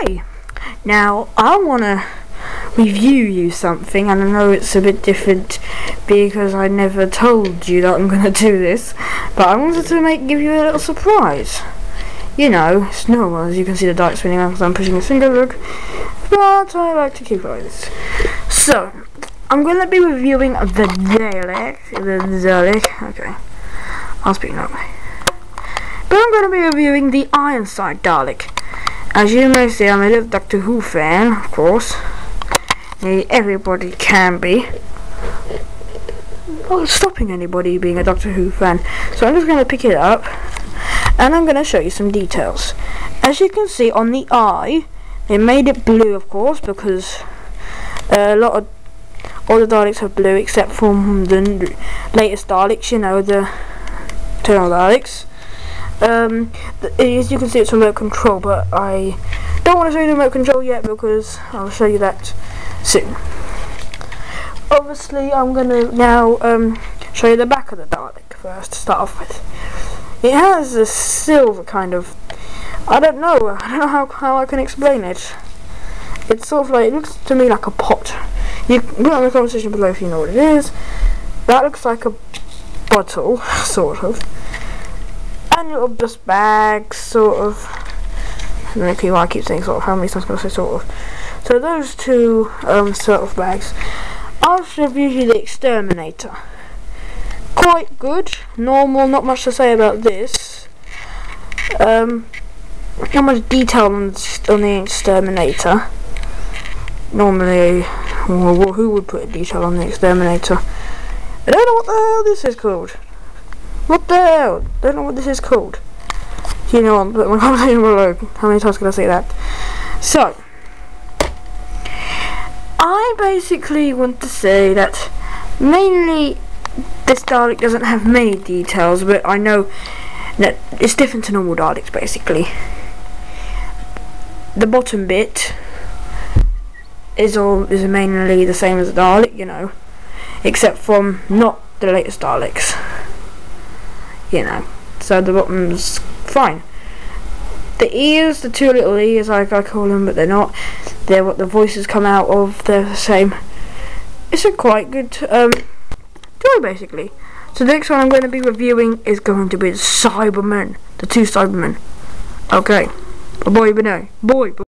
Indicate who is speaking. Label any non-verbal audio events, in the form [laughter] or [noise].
Speaker 1: Okay, now I want to review you something, and I know it's a bit different because I never told you that I'm [laughs] going to do this, but I wanted to make give you a little surprise. You know, it's normal, as you can see the dark spinning because I'm pushing a finger look, but I like to keep like this. So, I'm going to be reviewing the Dalek, the Dalek, okay, I'll speak normally. But I'm going to be reviewing the Ironside Dalek. As you may see, I'm a little Doctor Who fan, of course. Everybody can be. Not stopping anybody being a Doctor Who fan. So I'm just going to pick it up and I'm going to show you some details. As you can see on the eye, they made it blue, of course, because a lot of all the Daleks are blue except for the latest Daleks, you know, the Eternal Daleks. Um, as you can see, it's remote control, but I don't want to show you the remote control yet because I'll show you that soon. Obviously, I'm going to now um, show you the back of the Dalek first to start off with. It has a silver kind of, I don't know, I don't know how, how I can explain it. It's sort of like, it looks to me like a pot. You put in the conversation below if you know what it is. That looks like a bottle, [laughs] sort of and little just bags, sort of. I don't know why I keep saying sort of. How many times can I say sort of? So those two um, sort of bags. I'll review you the Exterminator. Quite good, normal. Not much to say about this. Um, not much detail on, on the Exterminator. Normally, well, who would put a detail on the Exterminator? I don't know what the hell this is called. What the hell? Don't know what this is called. You know what? Put my comment below. How many times can I say that? So, I basically want to say that mainly this Dalek doesn't have many details, but I know that it's different to normal Daleks basically. The bottom bit is all is mainly the same as the Dalek, you know, except from not the latest Daleks you know. So the bottom's fine. The ears, the two little ears, like I call them, but they're not. They're what the voices come out of. They're the same. It's a quite good um, toy, basically. So the next one I'm going to be reviewing is going to be the Cybermen, the two Cybermen. Okay, boy, no, boy.